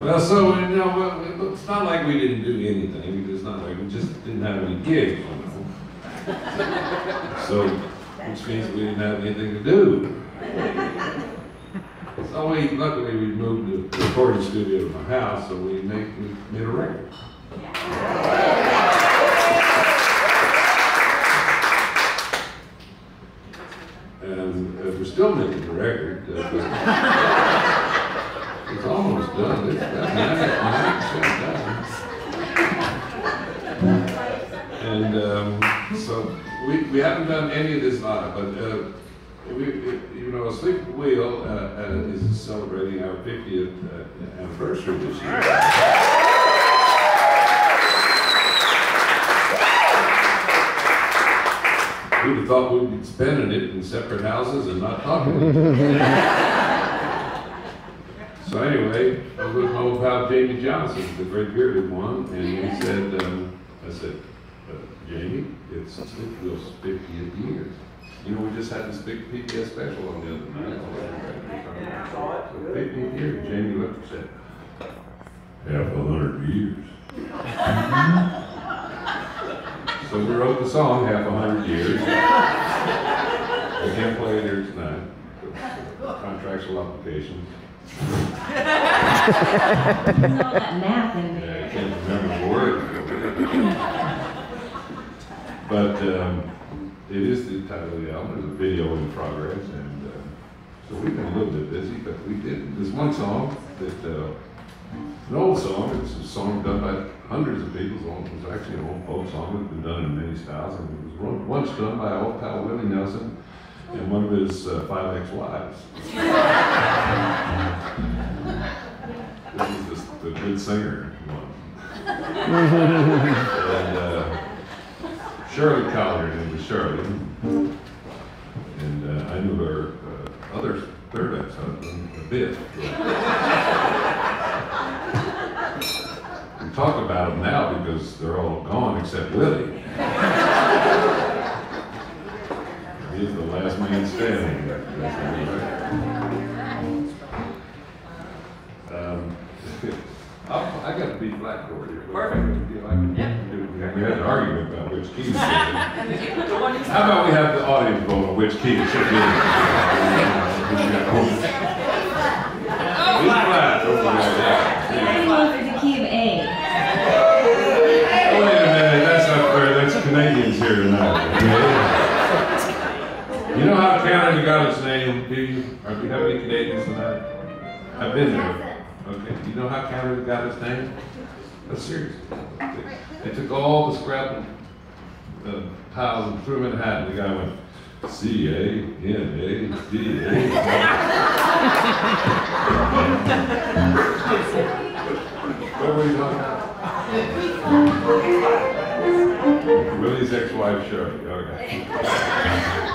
Well, so, you know, it's not like we didn't do anything, it's not like we just didn't have any gigs, you know. So, which means we didn't have anything to do. So we, luckily, we moved the recording studio to my house, so we made, we made a record. And uh, we're still making the record. uh, It's almost And um, so we, we haven't done any of this live, but uh, we, you know, Sleep Wheel uh, uh, is celebrating our 50th uh, anniversary this year. We'd have thought we'd be spending it in separate houses and not talking. So anyway, I was with my old pal Jamey Johnson, the great bearded one, and he said, um, I said, uh, Jamey, it's Sleepville's 50th year. You know, we just had this big PBS special on the other night. So 50th year, Jamey looked and said, half a hundred years. So we wrote the song, Half a Hundred Years. I can't play it here tonight. Contractual obligations. Yeah, I can't remember the word. But um, it is the title of the album, there's a video in progress, and uh, so we've been a little bit busy, but we did, there's one song that, uh, an old song, it's a song done by hundreds of people, It's it's actually an old folk song, it's been done in many styles, and it was once done by old pal Willie Nelson and one of his uh, five ex-wives. This is the, the good singer one. and uh, Shirley Collie, name was Shirley. And uh, I knew her uh, other third ex-husband a bit. we talk about them now because they're all gone except Willie. He's the last man. Um, I'll- I got to beat Blackboard here. Perfect. Do you like it? Yeah. We had an argument about which key to sing. The one you How about we have the audience vote on which key it should be? Beat flat over there, yeah. Everyone for the key of A. Oh, Wait a minute, that's not fair, that's Canadians here tonight. okay? You know how Canada got its name, do you? Or do you have any Canadians tonight? I've been there. Okay, you know how Canada got its name? That's serious. They took all the scrap uh, tiles and threw them in a hat, and the guy went, C A N A D A. What were you talking about? Willie's ex-wife Shirley, okay.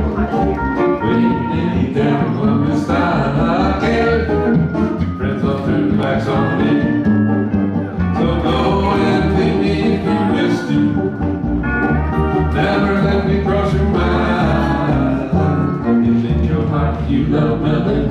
you love nothing,